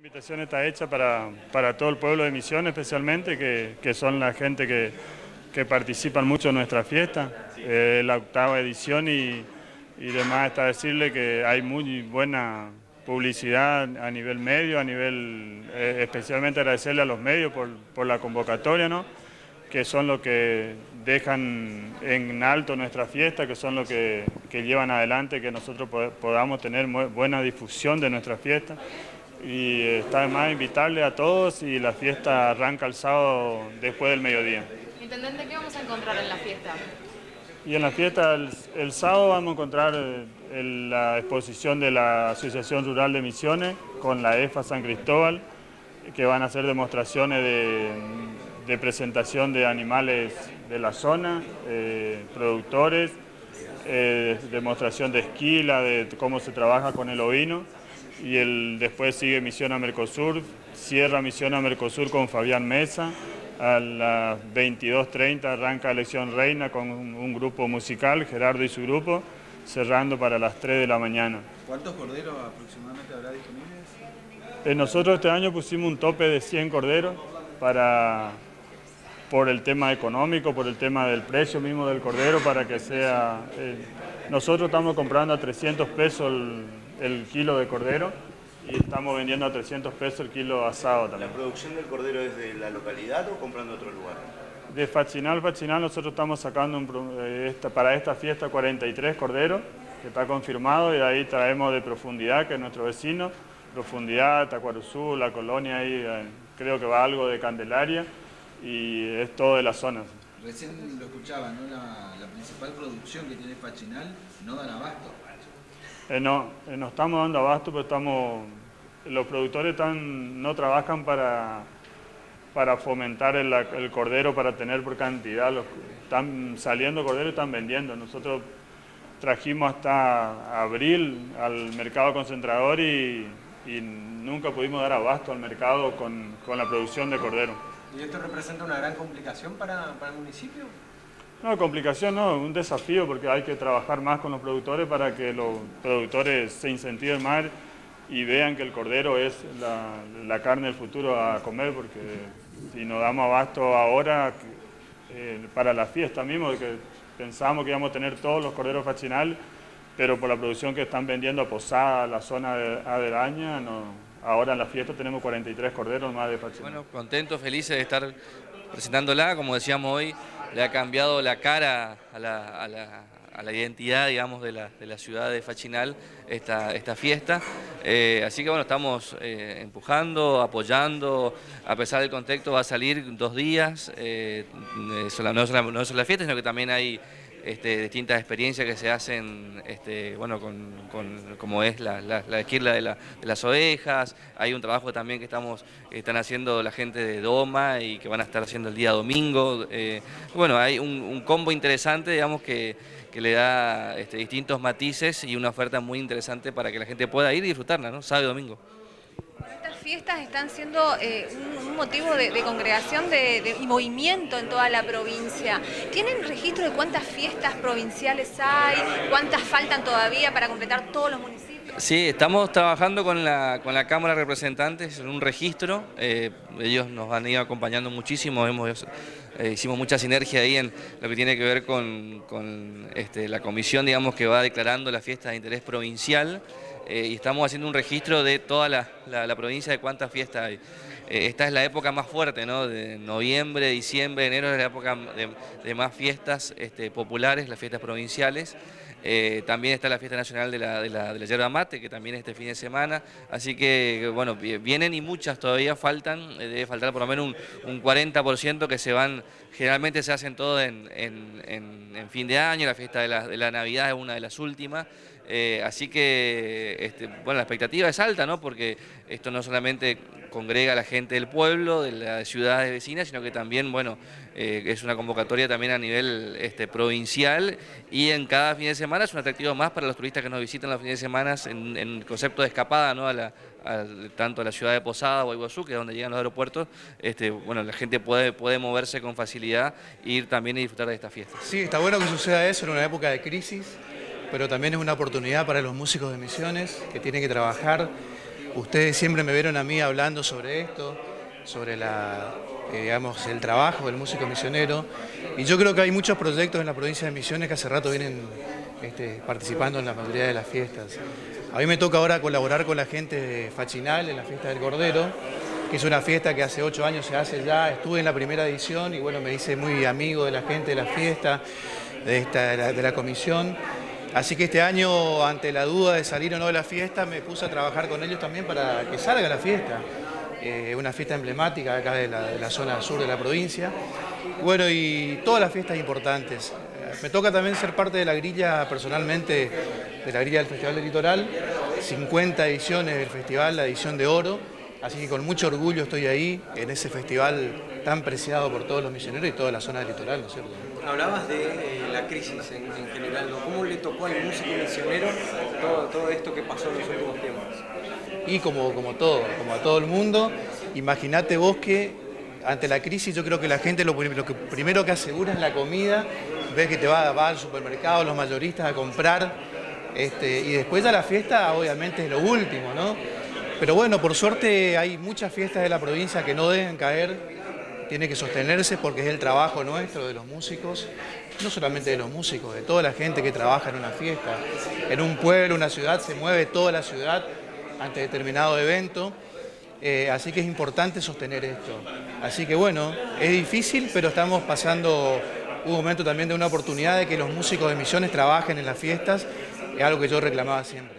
La invitación está hecha para, para todo el pueblo de Misiones especialmente, que, que son la gente que, que participan mucho en nuestra fiesta, eh, la octava edición y, y demás está decirle que hay muy buena publicidad a nivel medio, a nivel, eh, especialmente agradecerle a los medios por, por la convocatoria, ¿no? que son los que dejan en alto nuestra fiesta, que son los que, que llevan adelante que nosotros podamos tener buena difusión de nuestra fiesta. Y está además invitarle a todos y la fiesta arranca el sábado después del mediodía. Intendente, ¿qué vamos a encontrar en la fiesta? Y en la fiesta el, sábado vamos a encontrar eh, la exposición de la Asociación Rural de Misiones con la EFA San Cristóbal, que van a hacer demostraciones de, presentación de animales de la zona, eh, productores, eh, demostración de esquila, de cómo se trabaja con el ovino. Y el, después sigue Misión a Mercosur, cierra Misión a Mercosur con Fabián Mesa, a las 22.30 arranca Elección Reina con un, grupo musical, Gerardo y su grupo, cerrando para las 3 de la mañana. ¿Cuántos corderos aproximadamente habrá disponibles? Eh, nosotros este año pusimos un tope de 100 corderos para, por el tema económico, por el tema del precio mismo del cordero, para que sea... Eh, nosotros estamos comprando a 300 pesos el kilo de cordero y estamos vendiendo a 300 pesos el kilo asado también. ¿La producción del cordero es de la localidad o comprando otro lugar? De Fachinal, Fachinal nosotros estamos sacando eh, para esta fiesta 43 corderos, que está confirmado, y de ahí traemos de Profundidad, que es nuestro vecino, Profundidad, Tacuaruzú, La Colonia, ahí eh, creo que va algo de Candelaria, y es todo de la zona. Recién lo escuchaba, ¿no? La, la principal producción que tiene Fachinal no dan abasto. Eh, no, eh, no estamos dando abasto, pero estamos, los productores no trabajan para, para fomentar el, cordero, para tener por cantidad, están saliendo corderos y están vendiendo. Nosotros trajimos hasta abril al mercado concentrador y, nunca pudimos dar abasto al mercado con, la producción de cordero. ¿Y esto representa una gran complicación para, para el municipio? No, complicación no, un desafío porque hay que trabajar más con los productores para que los productores se incentiven más y vean que el cordero es la, carne del futuro a comer, porque si nos damos abasto ahora eh, para la fiesta mismo, que pensamos que íbamos a tener todos los corderos fachinales, pero por la producción que están vendiendo a Posada, la zona de Aderaña, ahora en la fiesta tenemos 43 corderos más de fachinal. Bueno, contentos, felices de estar presentándola, como decíamos hoy, le ha cambiado la cara a la, identidad, digamos, de la, ciudad de Fachinal esta, esta fiesta. Eh, así que bueno, estamos eh, empujando, apoyando, a pesar del contexto va a salir dos días, eh, no, solo, no solo la fiesta, sino que también hay este, distintas experiencias que se hacen, este, bueno, con, como es la, la, esquirla de, las ovejas, hay un trabajo también que estamos, están haciendo la gente de Doma y que van a estar haciendo el día domingo. Eh, bueno, hay un, combo interesante, digamos, que, le da este, distintos matices y una oferta muy interesante para que la gente pueda ir y disfrutarla, ¿no? Sábado y domingo fiestas están siendo eh, un, motivo de, congregación y movimiento en toda la provincia. ¿Tienen registro de cuántas fiestas provinciales hay? ¿Cuántas faltan todavía para completar todos los municipios? Sí, estamos trabajando con la, con la Cámara de Representantes en un registro. Eh, ellos nos han ido acompañando muchísimo. Eh, hicimos mucha sinergia ahí en lo que tiene que ver con, este, la comisión digamos, que va declarando la fiesta de interés provincial. Eh, y estamos haciendo un registro de toda la, provincia de cuántas fiestas hay. Eh, esta es la época más fuerte, ¿no? De noviembre, diciembre, enero es la época de, más fiestas este, populares, las fiestas provinciales. Eh, también está la fiesta nacional de la, de, la, yerba mate, que también es este fin de semana. Así que, bueno, vienen y muchas todavía faltan. debe faltar por lo menos un, 40% que se van, generalmente se hacen todo en, en, fin de año. La fiesta de la, de la Navidad es una de las últimas. Eh, así que, este, bueno, la expectativa es alta, ¿no? Porque esto no solamente congrega a la gente del pueblo, de las ciudades vecinas, sino que también, bueno, eh, es una convocatoria también a nivel este, provincial y en cada fin de semana es un atractivo más para los turistas que nos visitan los fines de semana en, el concepto de escapada, ¿no? A tanto a la ciudad de Posada o Iguazú, que es donde llegan los aeropuertos, este, bueno, la gente puede, puede moverse con facilidad e ir también y disfrutar de esta fiesta. Sí, está bueno que suceda eso en una época de crisis, pero también es una oportunidad para los músicos de Misiones que tienen que trabajar Ustedes siempre me vieron a mí hablando sobre esto, sobre eh, el trabajo del músico misionero. Y yo creo que hay muchos proyectos en la provincia de Misiones que hace rato vienen este, participando en la mayoría de las fiestas. A mí me toca ahora colaborar con la gente de Fachinal en la fiesta del Cordero, que es una fiesta que hace ocho años se hace ya. Estuve en la primera edición y bueno, me hice muy amigo de la gente de la fiesta, de, esta, de, la, comisión. Así que este año, ante la duda de salir o no de la fiesta, me puse a trabajar con ellos también para que salga la fiesta. Eh, una fiesta emblemática acá de la, de la, zona sur de la provincia. Bueno, y todas las fiestas importantes. Me toca también ser parte de la grilla personalmente, de la grilla del Festival del Litoral, 50 ediciones del festival, la edición de oro, así que con mucho orgullo estoy ahí, en ese festival tan preciado por todos los misioneros y toda la zona del litoral, ¿no es cierto? Hablabas de eh, la crisis en, general, ¿cómo le tocó al músico misionero todo, esto que pasó en los últimos tiempos? Y como, como todo, como a todo el mundo, imagínate vos que ante la crisis yo creo que la gente lo, primero que asegura es la comida, ves que te va, al supermercado, los mayoristas a comprar, este, y después ya la fiesta obviamente es lo último, ¿no? Pero bueno, por suerte hay muchas fiestas de la provincia que no deben caer, tiene que sostenerse porque es el trabajo nuestro, de los músicos, no solamente de los músicos, de toda la gente que trabaja en una fiesta. En un pueblo, una ciudad, se mueve toda la ciudad ante determinado evento. Eh, así que es importante sostener esto. Así que bueno, es difícil, pero estamos pasando un momento también de una oportunidad de que los músicos de Misiones trabajen en las fiestas, es algo que yo reclamaba siempre.